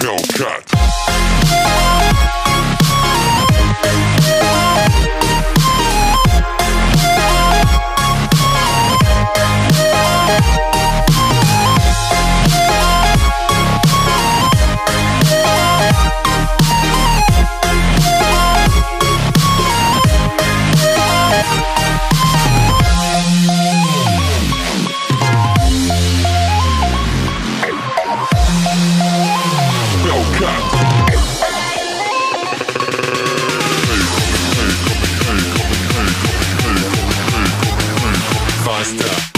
Hellcat. Master.